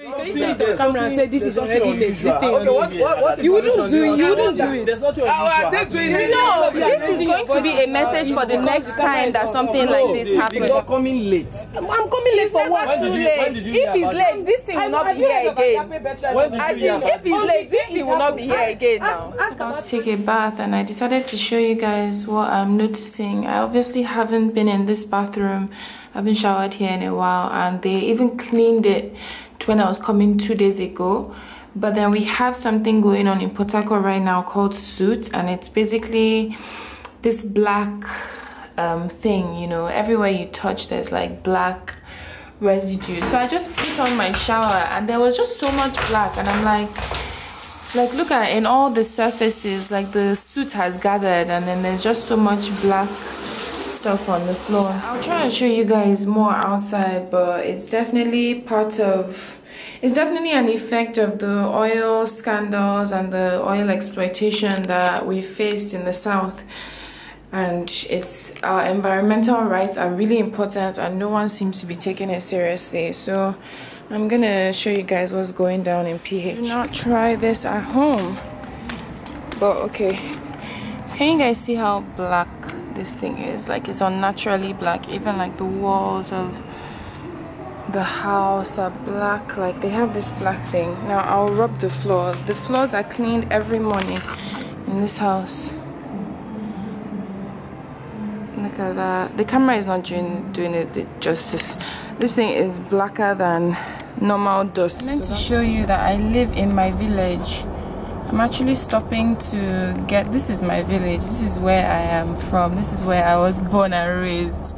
Can you see it on camera and say this is already late? This thing Okay, what, what, what You wouldn't do it. You wouldn't do it. There's nothing oh, unusual. No, this is going to be a message for the next time that something like this happens. You're coming late. I'm I'm coming late for When what? Too late. when did you If hear it's late, this thing will not be here again. As in, if it's late, this thing will not be here again now. about to take a bath and I decided to show you guys what I'm noticing. I obviously haven't been in this bathroom. I haven't showered here in a while and they even cleaned it when I was coming two days ago. But then we have something going on in Harcourt right now called Soot and it's basically this black um, thing, you know, everywhere you touch there's like black residue. So I just put on my shower and there was just so much black and I'm like, like look at in all the surfaces like the soot has gathered and then there's just so much black stuff on the floor. I'll try and show you guys more outside but it's definitely part of it's definitely an effect of the oil scandals and the oil exploitation that we faced in the south. And it's our environmental rights are really important and no one seems to be taking it seriously. So i'm gonna show you guys what's going down in ph do not try this at home. But okay. Can you guys see how black this thing is like it's unnaturally black. Even like the walls of the house are black. Like they have this black thing. Now i'll rub the floor. The floors are cleaned every morning in this house. Look at that. The camera is not doing doing it. Justice this thing is blacker than normal dust. I meant to show you that i live in my village i'm actually stopping to get this is my village this is where i am from this is where i was born and raised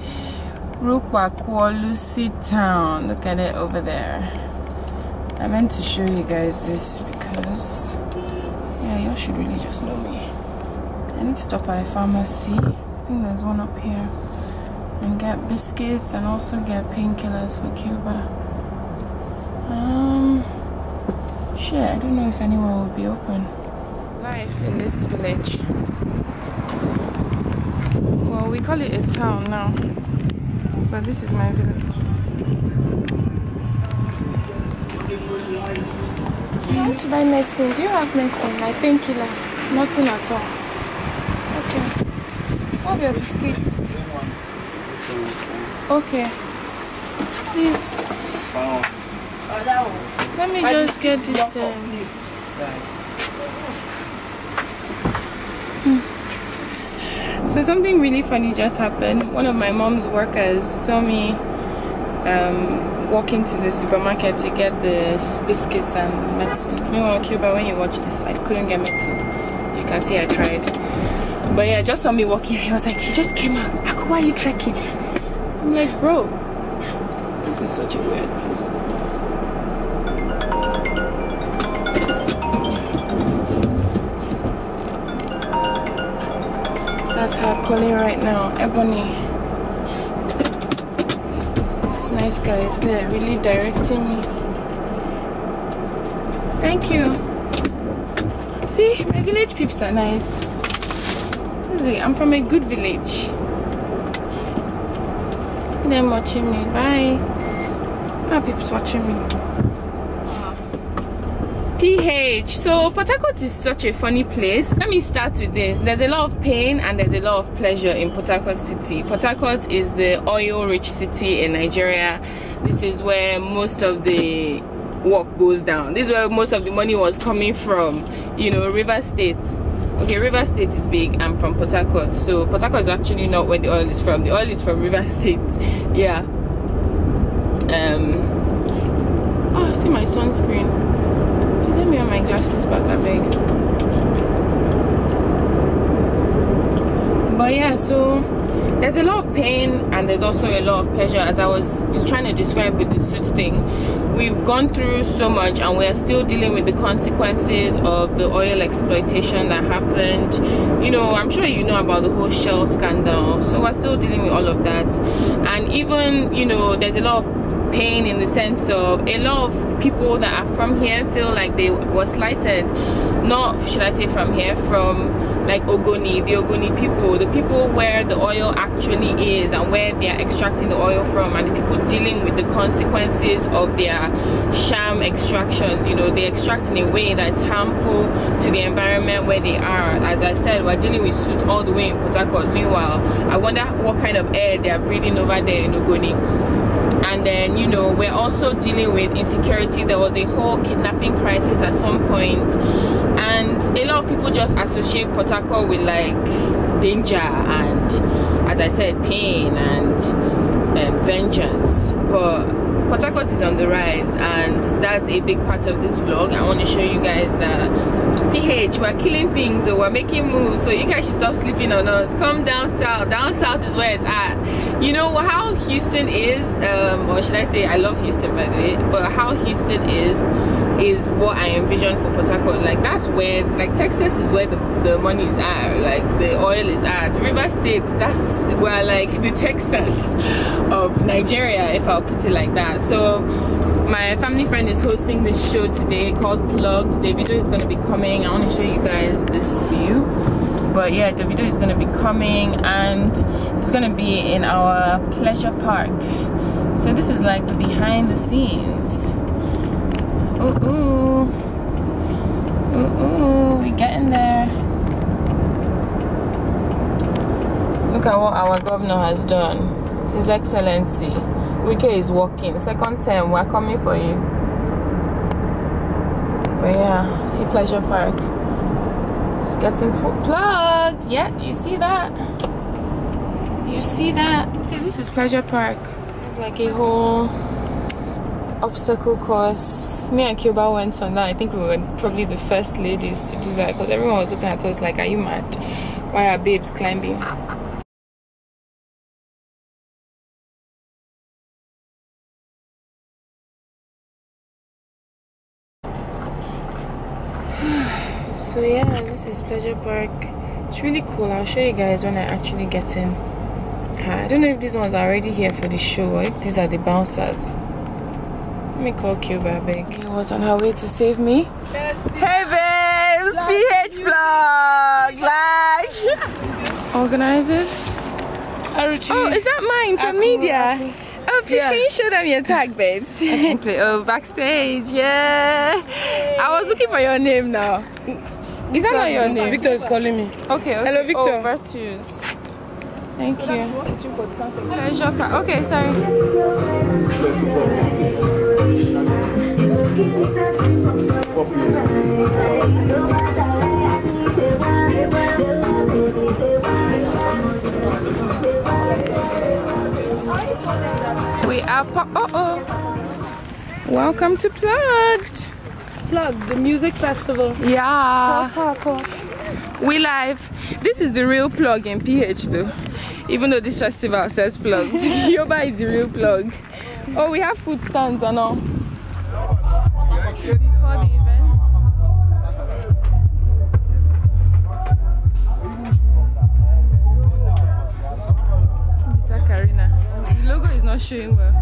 Rumuokwurusi town look at it over there i meant to show you guys this because yeah y'all should really just know me i need to stop at a pharmacy I think there's one up here. And get biscuits and also get painkillers for Cuba. Um, shit, I don't know if anyone will be open. Life in this village. Well, we call it a town now, but this is my village. I want to buy medicine. Do you have medicine? I think you like painkiller? Nothing at all. Okay. What your biscuits? Okay. Please. Let me just get this. Um, Hmm. So something really funny just happened. One of my mom's workers saw me um, walking to the supermarket to get the biscuits and medicine. Meanwhile, Cuba, when you watch this, I couldn't get medicine. You can see I tried. But yeah, just saw me walking. He was like, he just came out. Aku, why are you trekking? I'm like, bro, this is such a weird place. Her calling right now. Ebony. This nice guy is there, really directing me. Thank you. See, my village peeps are nice. See, I'm from a good village. Them watching me. Bye. My peeps watching me. PH. So Port Harcourt is such a funny place. Let me start with this. There's a lot of pain and there's a lot of pleasure in Port Harcourt City. Port Harcourt is the oil-rich city in Nigeria. This is where most of the work goes down. This is where most of the money was coming from. You know, River State. Okay, River State is big. I'm from Port Harcourt. So Port Harcourt is actually not where the oil is from. The oil is from River State. Yeah. Um. Oh, see my sunscreen. Me my glasses back, I beg. But yeah, so there's a lot of pain and there's also a lot of pleasure as I was trying to describe with the soots thing. We've gone through so much and we are still dealing with the consequences of the oil exploitation that happened. You know, I'm sure you know about the whole Shell scandal. So we're still dealing with all of that. And even, you know, there's a lot of pain in the sense of a lot of people that are from here feel like they were slighted not should i say from here from like Ogoni, the Ogoni people, the people where the oil actually is and where they are extracting the oil from, and the people dealing with the consequences of their sham extractions. You know, they extract in a way that's harmful to the environment where they are. As I said, we're dealing with soot all the way in Port Harcourt. Meanwhile, I wonder what kind of air they are breathing over there in Ogoni and then you know we're also dealing with insecurity. There was a whole kidnapping crisis at some point. And a lot of people just associate Harcourt with like danger and as I said pain and um, vengeance. But Harcourt is on the rise and that's a big part of this vlog. I want to show you guys that PH we're killing things or we're making moves so you guys should stop sleeping on us. Come down south down south is where it's at. You know how Houston is um, or should I say I love Houston by the way but how Houston is is what I envision for Port Harcourt like that's where like Texas is where the, the money is at like the oil is at River States that's where like the Texas of Nigeria if I'll put it like that so my family friend is hosting this show today called Plugged. Davido is going to be coming. I want to show you guys this view. But yeah, Davido is going to be coming and it's going to be in our pleasure park. So this is like the behind the scenes. Ooh, ooh. Ooh, ooh. We're getting there. Look at what our governor has done. His Excellency. Wike is walking. Second term, we're coming for you. But yeah, see Pleasure Park. It's getting foot plugged. Yeah, you see that? You see that? Okay, this is Pleasure Park. Like a whole obstacle course. Me and Cuba went on that. I think we were probably the first ladies to do that because everyone was looking at us like, are you mad? Why are babes climbing? so yeah this is pleasure park it's really cool i'll show you guys when i actually get in i don't know if these ones are already here for the show or if these are the bouncers let me call cuba babe. he was on her way to save me hey babes ph vlog like organizers oh is that mine for media Oh, please yeah. can you show them your tag, babes? oh, backstage, yeah. I was looking for your name now. Is that not your name? Victor is calling me. Okay, okay. Hello, Victor. Oh, Virtues. Thank you. Pleasure. Okay, sorry. We are po- oh oh. Welcome to Plugged. Plugged, the music festival. Yeah. We live. This is the real plug in PH though. Even though this festival says plugged. Yoba is the real plug. Oh, we have food stands and all. Not showing well.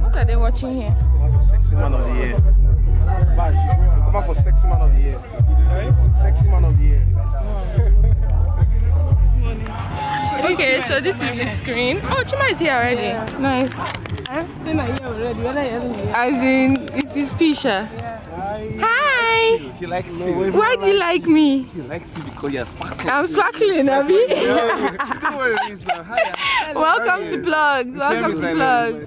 What are they watching here? Sexy man of the year. Bash, come out for sexy man of the year. Sexy man of the year. Okay, so this is the screen. Oh, Chima is here already. Nice. I hear already. When I hear me. As in, this is Pisha. Hi. He likes you. Why do you like me? He likes you because you're sparkling. I'm sparkling, Abby. Don't worry, Welcome to Plugs. Welcome to Plugs.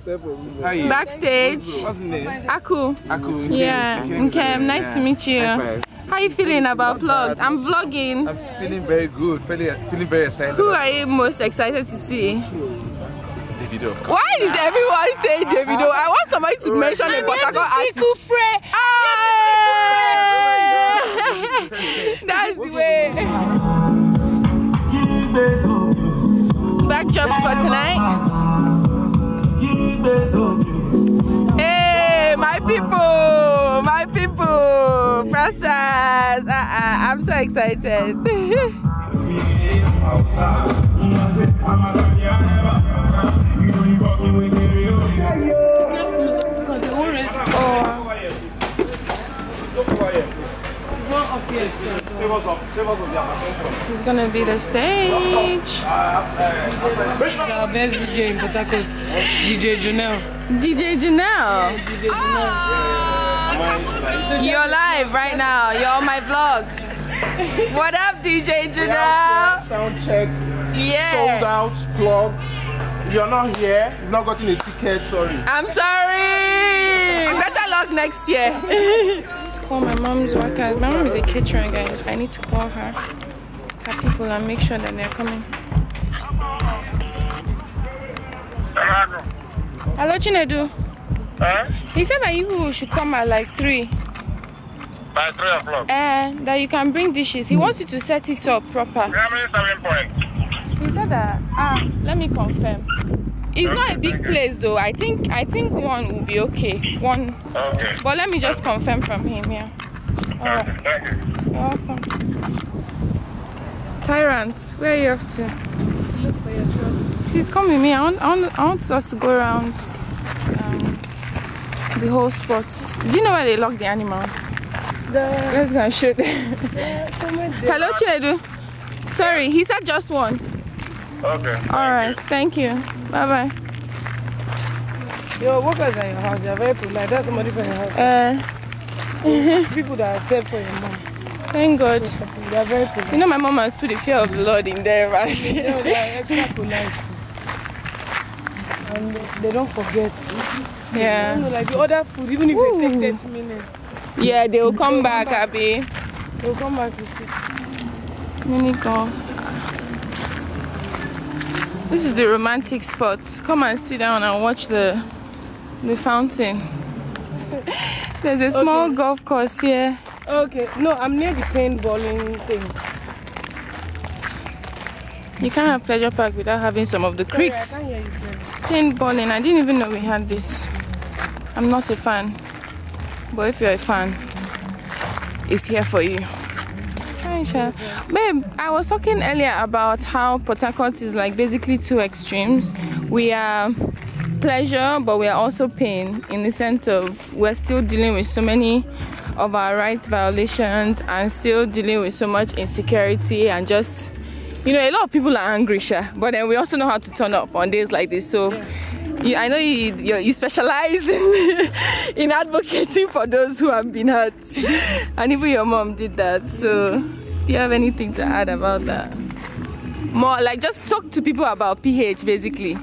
How are you? Backstage. What's the name? Aku. Aku. Yeah. Okay, nice to meet you. High five. How you feeling about Not Plugs? bad. I'm vlogging. I'm feeling very good. Feeling, feeling very excited. Who are you most excited to see? Davido. Why is everyone saying Davido? I want somebody to mention a Port Harcourt artist. Ah! That's the way. Backdrops for tonight. Hey, my people, my people, process. Uh, uh, I'm so excited. oh. This is gonna be the stage. Our best DJ in Port DJ Janelle. DJ Janelle. DJ Janelle. You're live right now. You're on my vlog. What up, DJ Janelle? Sound check. Yeah. Sold out. Plugged. You're not here. You've not gotten a ticket. Sorry. I'm sorry. Better luck next year. call my mom's workers. My mom is a caterer, guys. I need to call her, her people, and make sure that they're coming. Hello, Chinedu. Huh? He said that you should come at like 3. By 3 o'clock. Uh, that you can bring dishes. He wants you to set it up proper. How many seven points? He said that. Ah, let me confirm. It's not a big place though. I think I think one will be okay. One. Okay. But let me just confirm from him. Yeah. Alright. Okay, thank you. You're welcome. Tyrant, where are you off to? To look for your truck. Please come with me. I want, I want, I want us to go around um, the whole spots. Do you know where they lock the animals? The, Let's go and shoot. somewhere there. Hello, Chinedu. Sorry, he said just one. Okay. All right, thank you. Bye bye. Your workers are in your house. They are very polite. That's somebody from your house. Uh, People that are safe for your mom. thank God. They are very polite. You know my mom has put the fear of the Lord in there, No, right? they are extra polite. And they don't forget. Yeah. You yeah. know, like the other food, even if Ooh. they take 30 minutes, Yeah, they will come come back, back. Abby. they'll come back with it. Mini golf. This is the romantic spot. Come and sit down and watch the the fountain. There's a small Okay. golf course here. Okay, no, I'm near the paintballing thing. You can't have pleasure park without having some of the Sorry, I creeks. you. Paintballing. I didn't even know we had this. I'm not a fan, but if you're a fan, it's here for you. Babe, I was talking earlier about how Port is like basically two extremes. We are pleasure, but we are also pain in the sense of we're still dealing with so many of our rights violations and still dealing with so much insecurity and just you know a lot of people are angry sure but then we also know how to turn up on days like this. So you, I know you, you you specialize in, in advocating for those who have been hurt. And even your mom did that. So do you have anything to add about that more like just talk to people about ph basically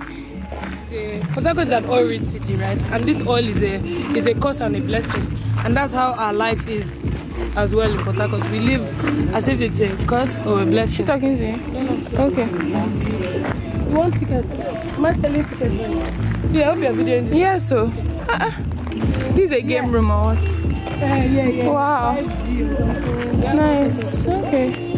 Port Harcourt is an oil-rich city, right? And this oil is a is a curse and a blessing, and that's how our life is as well in Port Harcourt. We live as if it's a curse or a blessing. talking to you okay want ticket? I selling tickets? Yeah, I hope you're videoing this. yeah so uh-uh. This is a game room or what Yeah, yeah, yeah. wow nice. Okay.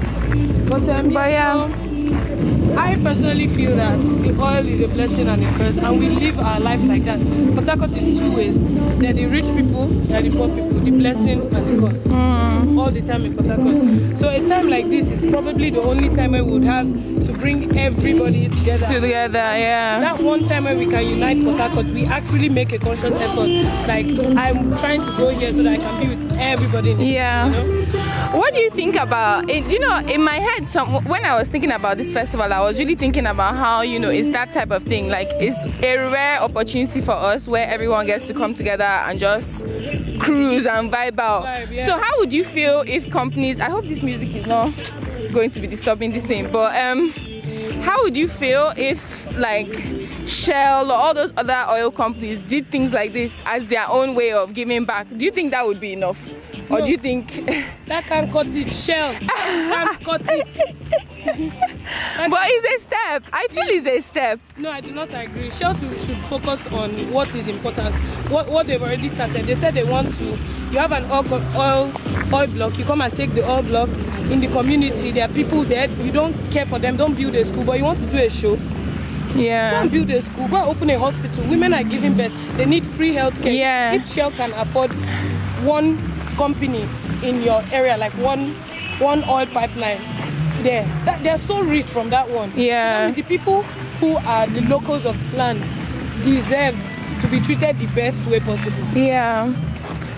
But, um, But yeah. I personally feel that the oil is a blessing and a curse, and we live our life like that. Port Harcourt is two ways. There are the rich people, there are the poor people, the blessing and the curse. Mm. All the time in Port Harcourt. So a time like this is probably the only time we would have to bring everybody together. together yeah that one time when we can unite Port Harcourt, we actually make a conscious effort. Like I'm trying to go here so that I can be with everybody. In Yeah. you know? What do you think about it? You know, in my head, some when I was thinking about this festival, I was really thinking about how you know it's that type of thing. Like it's a rare opportunity for us where everyone gets to come together and just cruise and vibe out. Vibe, yeah. So how would you feel if companies? I hope this music is not going to be disturbing this thing, but um, how would you feel if like Shell or all those other oil companies did things like this as their own way of giving back? Do you think that would be enough, or do you think? That can't cut it. Shell can't cut it. But it's a step. I feel it's a step. No, I do not agree. Shell should, should focus on what is important. What what they've already started. They said they want to. You have an oil oil oil block. You come and take the oil block in the community. There are people there. You don't care for them. Don't build a school, but you want to do a show. Go Yeah. and build a school. Go and open a hospital. Women are giving birth. They need free health care. Yeah. If Shell can afford one company in your area, like one one oil pipeline, there, that, they're so rich from that one. So that Yeah. the people who are the locals of land deserve to be treated the best way possible. Yeah.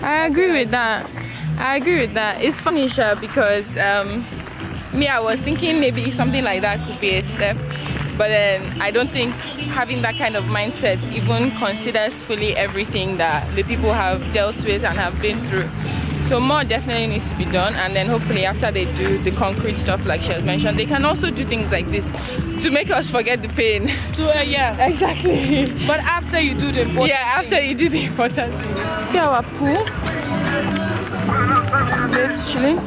I agree with that. I agree with that. It's funny, Sha, because um, me i was thinking maybe something like that could be a step but then i don't think having that kind of mindset even considers fully everything that the people have dealt with and have been through. So more definitely needs to be done and then hopefully after they do the concrete stuff like she has mentioned they can also do things like this to make us forget the pain. To, uh, yeah. exactly. But after you do the important yeah after you do the important things see our pool. They're chilling.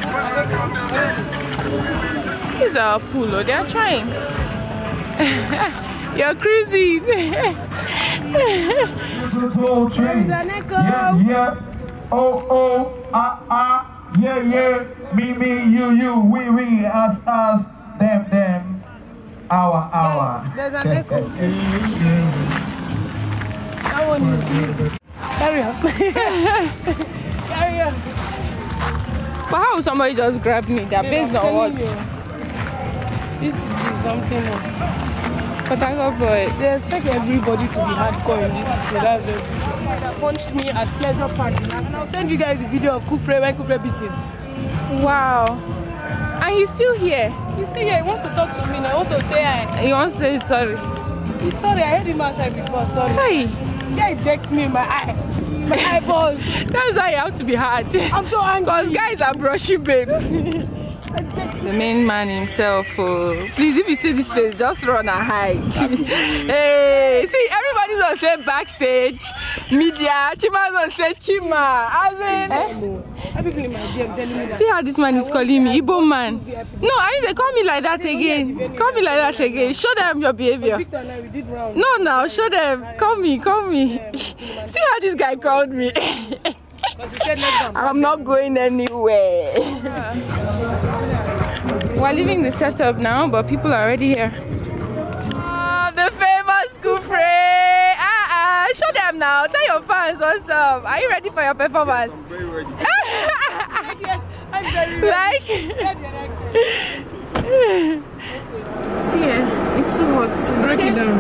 This is our pool oh, they are trying you're cruising Beautiful tree. Yeah, yeah. Oh, oh, ah, ah. Yeah, yeah. Me, me, you, you. We, we. Us, us. Them, them. Our, our. There's an echo. That one is Carry on. Carry on. but how somebody just grab me they're based on what This is something else. Port Harcourt boys They expect everybody to be hardcore in this city. That's it. Punched me at Pleasure Park. And I'll send you guys the video of Kufre when Kufre beats him. wow and he's still here He's still here. He wants to talk to me now. He wants to say hi. he wants to say sorry He's sorry. I heard him outside before. Sorry. hey Yeah, he decked me in my eye. My eyeballs. that's why you have to be hard I'm so angry. because guys are brushing babes the main man himself oh. Please if you see this face just run and hide. Hey see everybody's gonna say backstage media chima's gonna say chima. Eh? I me that. see how this man is calling me igbo man. no i need to call me like that again. call me like that again. show them your behavior. No now show them. Call me call me. See how this guy called me. I'm not going anywhere we're leaving the setup now but people are already here oh, the famous Kufre ah ah show them now tell your fans what's up are you ready for your performance Very ready. Yes, I'm very ready. like see eh, it's too hot Break it down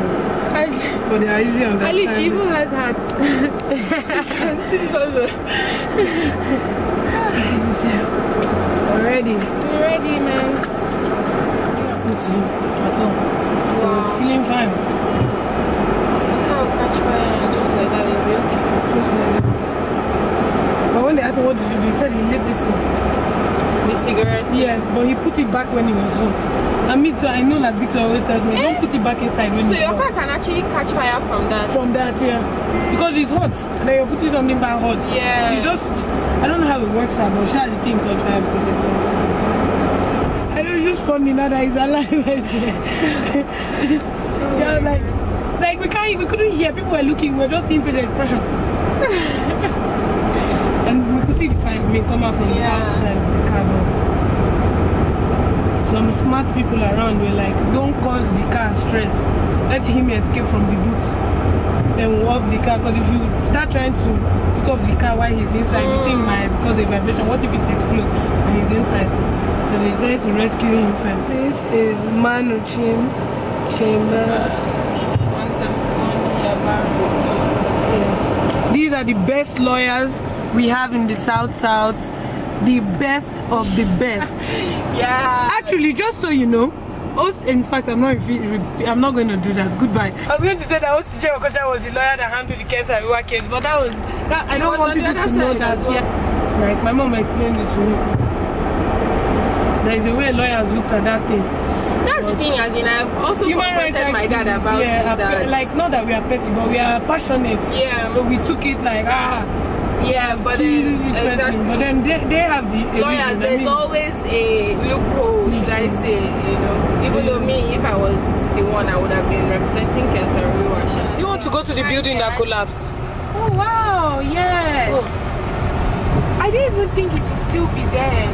As- for the easy Ali, she understanding. even has hats. See this also. Already. We're ready, man. At all. I was feeling fine. Car will catch fire just like that, you'll be okay. Just like that. But when they asked him what did you do, he said he lit this thing. The cigarette. Yes, but he put it back when it was hot. I mean, so I know that Victor always tells me, don't eh? put it back inside when So it's your car can actually catch fire from that. From that, yeah. Because it's hot. And then you're putting something back hot. Yeah. You just, I don't know how it works out, but sure the thing caught fire because it was I know it's just funny now that he's alive. I they were like, like we can't, we couldn't hear. People were looking, we were just seeing the expression. and we could see the fire may come out from the Yeah. outside the car. Smart people around were like, don't cause the car stress. Let him escape from the boot. Then we'll off the car. Because if you start trying to put off the car while he's inside, the thing might cause a vibration. What if it explodes and he's inside? So they decided to rescue him first. This is Manu Chim Chambers. 171 Yes. These are the best lawyers we have in the South South. The best of the best. Yeah. Actually, just so you know, Os, in fact, I'm not. I'm not going to do that. Goodbye. I was going to say that Osije Okocha was the lawyer that handled the case and Iwa case, but that was. That, I don't want people to know that. well. Yeah. Like my mom explained it to me. There is a way lawyers looked at that thing. That's the thing, as in, I've also confronted my dad about yeah, it. That, like not that we are petty, but we are passionate. Yeah. So we took it like ah, yeah, but then, exactly. But then they, they have the a lawyers, reason. I there's mean, always a loophole, hmm. should I say, you know. Even though me, if I was the one, I would have been representing Ken Saro-Wiwa. You want to go to the building that collapsed? Oh wow, yes. Oh. I didn't even think it would still be there.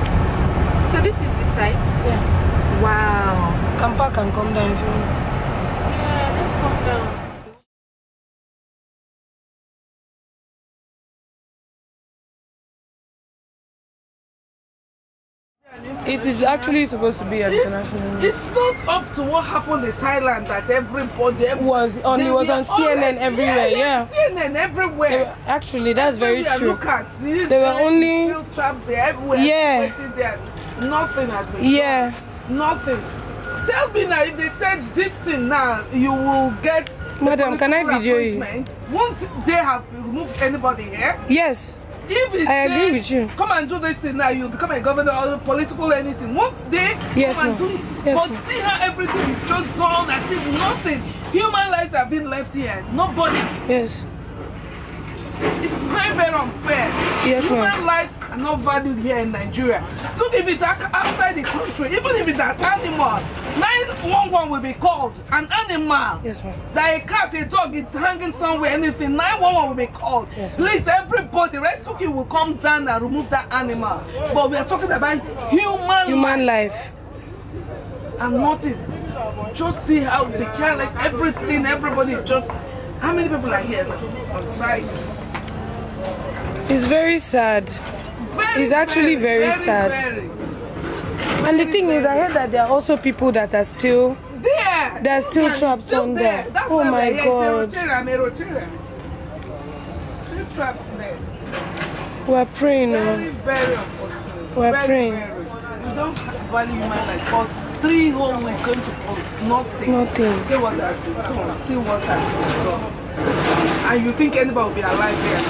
So this is the site? Yeah. Wow. Come back and come down if you want. Yeah, let's come down. It is actually supposed to be an international. It It's not up to what happened in Thailand that everybody was on. It was on CNN everywhere. Yeah. CNN everywhere. Actually, that's very true. Look at these They were only- still trapped there everywhere. Yeah. There. Nothing has been Yeah. Nothing. Tell me now if they said this thing now, you will get. Madam, can I video you? Won't they have removed anybody here? Yes. If it I agree with you. Come and do this thing now, you become a governor or political anything. Won't they Yes, come and do it? Yes, but see how everything is just gone as if nothing. Human lives have been left here. Nobody. Yes. It's very, very unfair. Yes, Human ma'am. Are not valued here in Nigeria. Look, if it's outside the country, even if it's an animal, 911 will be called. An animal. Yes, ma'am. Like a cat, a dog, it's hanging somewhere, anything. 911 will be called. Yes. Please, everybody, rescue team will come down and remove that animal. But we are talking about human, Human life life. and nothing. Just see how they care like everything, everybody just. How many people are here now on site? It's very sad. Very, It's actually very sad. Very. And the thing is, I heard that there are also people that are still. There. They're still Yeah, trapped still on there. there. That's Oh my here. God. It's a Rotarian, I'm a Still trapped there. We're praying. Oh. Very, oh. very unfortunate. We're very, praying. Very. We don't value human life. For three whole weeks going to nothing. Nothing. See what has been done. See what has been done. And you think anybody will be alive here?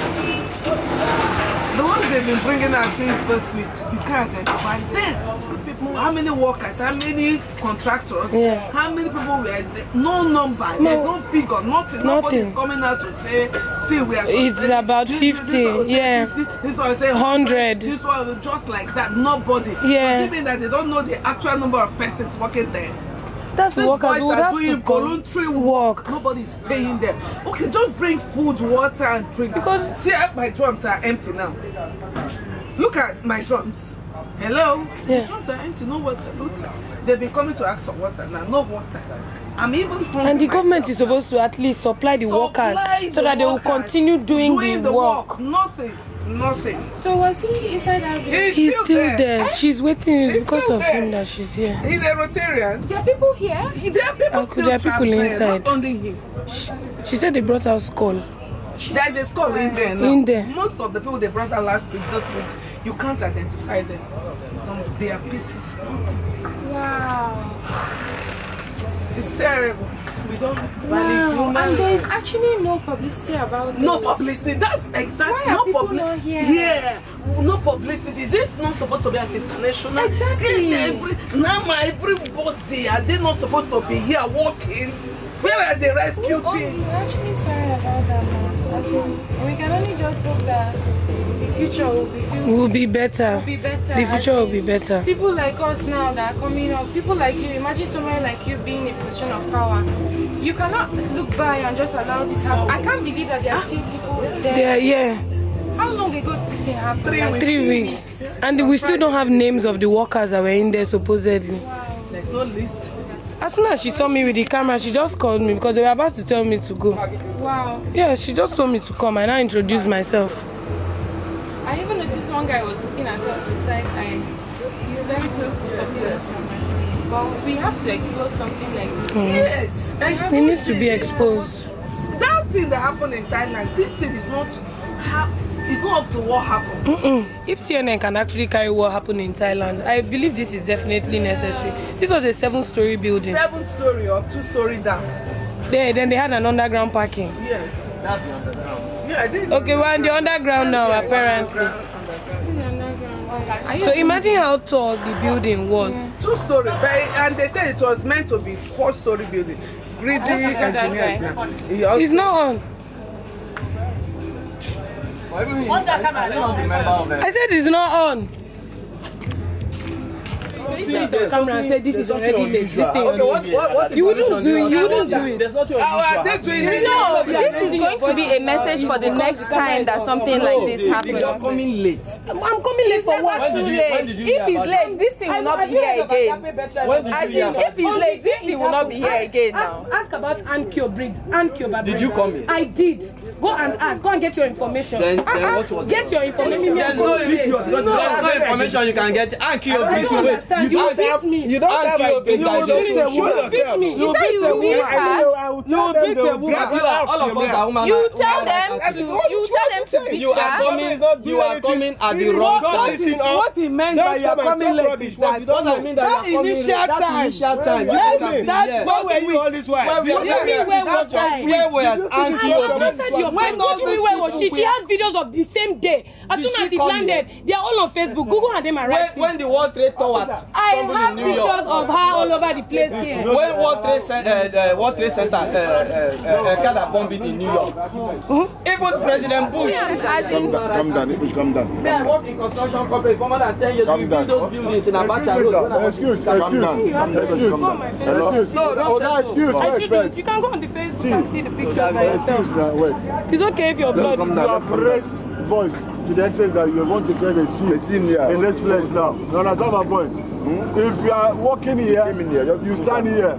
The ones they've been bringing out since this week, you can't identify them. People, how many workers, how many contractors, Yeah. how many people were there? No number, there's no figure, nothing. Nobody's Nothing. coming out to say, see, we are. It's this- about this- 50, This one say yeah. 50, this one say 100. This one just like that, nobody. Yeah. Even that they don't know the actual number of persons working there. That's the These workers boys are doing voluntary work. work. Nobody's paying them. Okay, just bring food, water, and drink. Because- see, my drums are empty now. Look at my drums. Hello. Yeah. The drums are empty. No water. No water. They've been coming to ask for water now. No water. I'm even hungry. And the government is supposed to at least supply the Supply workers so the that they will workers. continue doing, the, work. Nothing. Nothing. So was he inside that building? He's, He's still there. Eh? She's waiting It's He's because still of there. him that she's here. He's a Rotarian. There are people here? There are people Uncle, still there are people there, inside. Not only him. She said they brought out skull. There's a skull in there now. In there. Most of the people they brought out last week, this week, you can't identify them. Some they are pieces. Wow. It's terrible. We don't value Wow. human And there is actually no publicity about No this. publicity. That's exactly Why are no people publicity. not here? Yeah, no publicity. Is this not supposed to be an international? Exactly. Every now my everybody are they not supposed to be here working? Where are the rescue Oh, team? we're actually sorry about that, man. We can only just hope that future will be filled Will be better. will be better. The future will be better. People like us now that are coming up, people like you, imagine somebody like you being in a position of power. You cannot look by and just allow this happen. I can't believe that there are still people there. There, yeah. How long ago did this thing happen? Three Like weeks. Three weeks. And we still don't have names of the workers that were in there supposedly. There's no list. As soon as she saw me with the camera, she just called me because they were about to tell me to go. Wow. Yeah, she just told me to come and I introduced myself. I even noticed one guy was looking at us with side eye. He's very close to stopping us from entering. But we have to expose something like this. Mm. Yes. It needs to be exposed. That thing that happened in Thailand, this thing is not ha- it's not up to what happened. Mm-mm. If CNN can actually carry what happened in Thailand, I believe this is definitely necessary. This was a seven-story building. Seven story or two story down. There, then they had an underground parking. Yes. That's the underground. Yeah, this Okay, we're in the underground now, apparently. So imagine how tall the building was. two story but, and they said it was meant to be four story building. Greedy engineers now It's not on. I said it's not on. You see it on camera and say this is already late. This thing Okay, what, what, what You wouldn't do it. You wouldn't do it. There's nothing Oh, unusual. they doing happening. it? No, this is going to be a message for the next time that something like this They are happens. coming late. I'm I'm coming late for what? Too late. when did you If hear he's late, this thing will not be here again. As in, if he's late, this thing will not be here again Ask, now. ask about Ankyo breed. Ankyo Babri. Did you come in? I did. Go and ask. Go and get your information. Then, then ah, ah, what was Get your information. There's no, there's no information you can get. Anki your breed. Wait, You don't have me. You don't have like beat you will beat a Show woman. yourself. me. You say you will beat I her. will- I will You tell will them beat they a will woman. grab you all off of your us man. are woman. You woman tell are them active. to. You tell them to beat You are her. coming. Is not You are doing coming anything. at the Spirit wrong of God time. is in What he meant by Don't you are come and coming talk late rubbish. is What that you don't What I mean that that you are coming initial late. That's time. initial time. Where You you can been? be That's here. what Where were you all this while? Where we You are- know where me we are- where was I? Where was Auntie I Obi? never said your When What what do you mean where was she? She has videos of the same day. As Did soon she as it come landed, they are all on Facebook. Google and them are When, right. when the World Trade Towers I have in New York. pictures of her all over the place here. When World Trade Center, uh, uh, World Trade Center, uh, uh, uh, uh, of bombing in New York. Even President Bush. As in, Calm down, Ibu, calm down. They work in construction company for more than 10 years. Calm We down. build those buildings in Abacha Road. I Excuse, excuse, excuse, excuse. No, Oh, that excuse, I wait, wait. You can go on the Facebook See. and see the picture by yourself. Excuse wait. It's okay if your blood is down. You have raised voice to the extent that you want to get a seat, A seat, yeah. in this place now. You understand my point? If you are walking here, you stand here.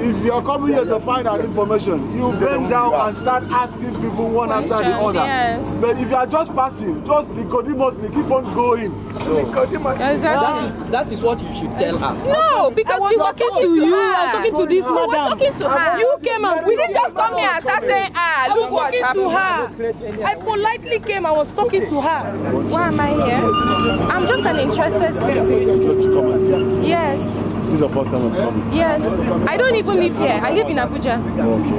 If you are coming here to find out information, you bend down and start asking people one after the other. yes. But if you are just passing, just Nicodemously keep on going. exactly. That is what you should tell her. No, because we were talking to you. I'm talking to this We were madam. talking to her. You came and we didn't just Come here and start saying, ah, look what's talking to happening. her. I politely came. I was talking to her. Why am I here? I'm just an interested citizen. Just to come and see it. Yes, This is the first time I've come. yes. I don't even live here. I live in Abuja. Okay.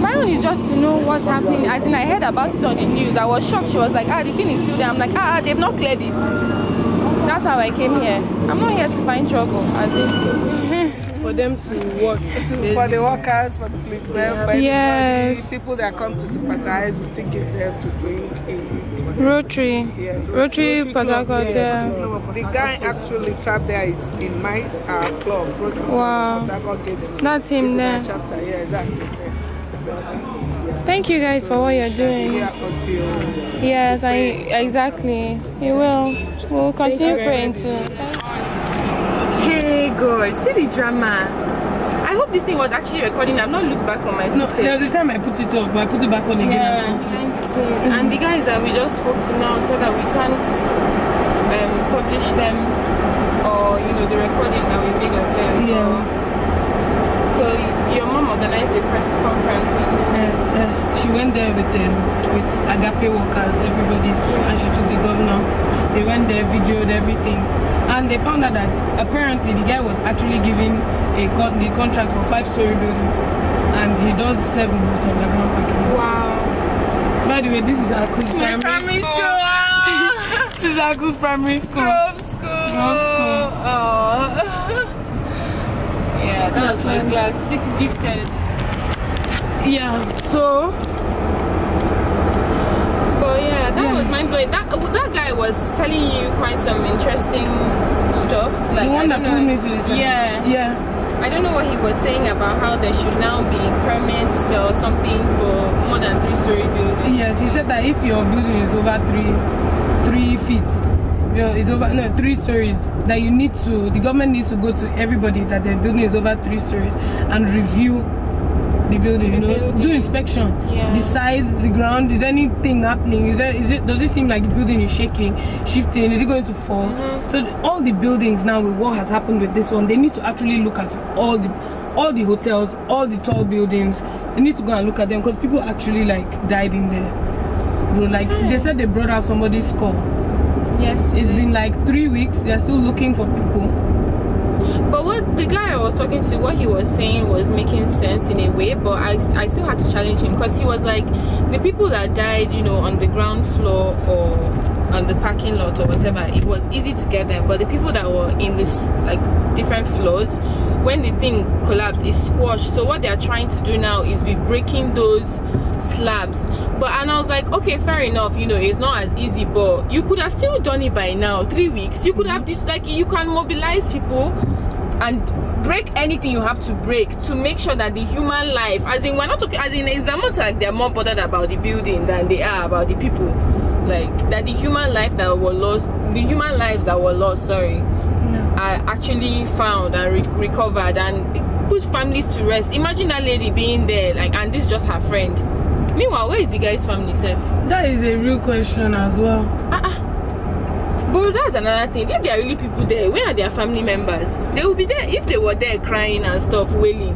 My own is just to know what's happening. As in, I heard about it on the news. I was shocked. She was like, ah, the thing is still there. I'm like, ah, they've not cleared it. That's how I came here. I'm not here to find trouble. As in, For them to work. For the workers, for the policemen, for Yes. people that come to sympathize, we still give them to drink, eat. Rotary. Yes. Rotary Port Harcourt, yeah. The guy actually trapped there is in my uh, club. Rotary Wow. Port Harcourt Gate. That's him there. that Chapter, yes, that's it. there. Thank you guys for what you're doing. Until Yes, I exactly. You will. We'll continue praying too. Hey God, see the drama. I hope this thing was actually recording. I've not looked back on my No, there was footage. a time I put it off, but I put it back on again. Yeah, and the. And the guys that we just spoke to now said that we can't um, publish them or you know the recording that we made of them. Yeah. So your mom organized a press conference on this. uh, uh, she went there with um, with agape workers, everybody, and she took the governor. They went there, videoed everything, and they found out that apparently the guy was actually giving a con- the contract for five-story building, and he does seven with underground parking. Wow. By the way, this is Aku's primary, primary school. school. This is Aku's primary school. Grove school. Grove school. Oh. yeah, that was my class. Six gifted. Yeah. So But yeah, that was mind blowing. That that guy was telling you quite some interesting stuff. Like the one that pulled know. me to the. Yeah. Yeah. I don't know what he was saying about how there should now be permits or something for more than three story buildings. Yes, he said that if your building is over three three feet, you know, it's over no three stories, that you need to the government needs to go to everybody that their building is over three stories and review the building, you know, do inspection. Yeah. The sides, the ground, is anything happening? Is there is it does it seem like the building is shaking, shifting, is it going to fall? Mm-hmm. So all the buildings now with what has happened with this one, they need to actually look at all the all the hotels, all the tall buildings. They need to go and look at them because people actually like died in there. Bro, like they said they brought out somebody's skull. Yes. It's been like three weeks. They're still looking for people. But what the guy I was talking to, what he was saying was making sense in a way, but I, I still had to challenge him because he was like, the people that died, you know, on the ground floor or on the parking lot or whatever, it was easy to get them. But the people that were in this like different floors, when the thing collapsed, it squashed. So what they are trying to do now is be breaking those slabs. But and I was like, okay, fair enough. You know, it's not as easy, but you could have still done it by now. Three weeks, you could have this like you can mobilize people and break anything you have to break to make sure that the human life as in we're not talking as in it's almost like they're more bothered about the building than they are about the people like that the human life that were lost the human lives that were lost sorry are actually found and re- recovered and put families to rest imagine that lady being there like and this is just her friend meanwhile where is the guy's family self That is a real question as well. uh-uh. But that's another thing. If there are really people there, where are their family members? They will be there. If they were there crying and stuff, wailing,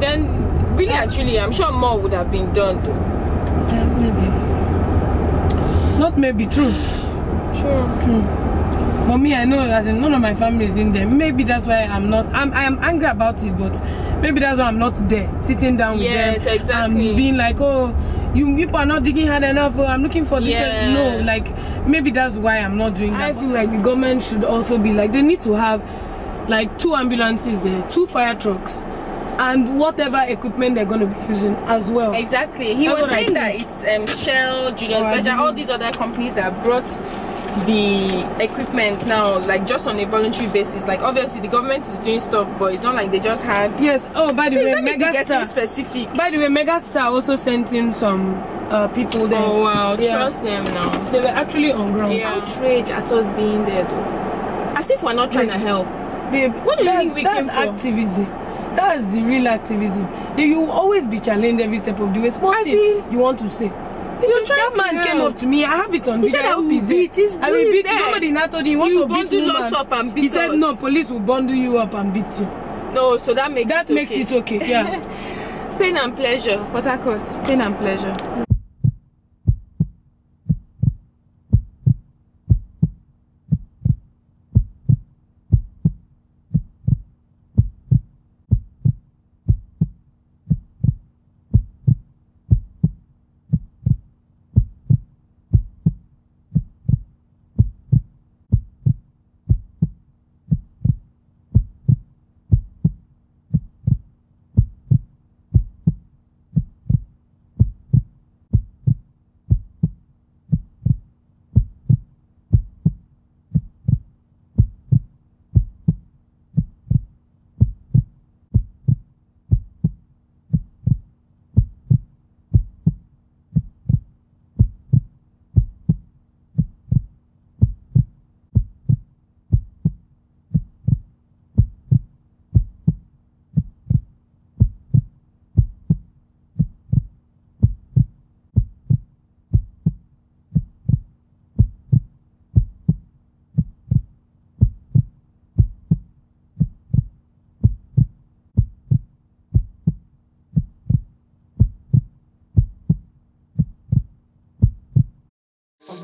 then really actually, I'm sure more would have been done though. Yeah, maybe. Not maybe, true. Sure. True. For me, I know that none of my family is in there. Maybe that's why I'm not. I'm. I am angry about it, but maybe that's why I'm not there, sitting down with Yes, them exactly. and being like, "Oh, you people are not digging hard enough. Oh, I'm looking for this." Yeah. No, like maybe that's why I'm not doing that. I feel like the government should also be like they need to have like two ambulances there, two fire trucks, and whatever equipment they're going to be using as well. Exactly. He That's was saying that it's um, Shell, Julius Oh, I Berger, all these other companies that brought the equipment now, like just on a voluntary basis. Like obviously the government is doing stuff, but it's not like they just had. Yes. Oh, by the Please way, let me Megastar. specific. By the way, Megastar also sent in some uh, people there. Oh wow, Yeah. trust them now. They were actually on ground. Yeah. Outrage at us being there though. As if we're not trying to help. Babe, What do you that's, think we that's came for? activism. That's the real activism. Then you will always be challenged every step of the way. Small As thing in- you want to say. You're trying that man came up to me. I have it on He video. said, I "I hope will beat his- I will beat you. Somebody now told you, you want You to beat woman. up and He beat said, us. no, police will bundle you up and beat you. No, so that makes That it makes okay. it okay. Yeah. Pain and pleasure. Port Harcourt. Pain and pleasure.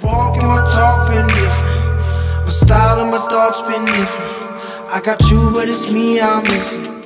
Walk and my talk been different. My style and my thoughts been different. I got you, but it's me I'm missing.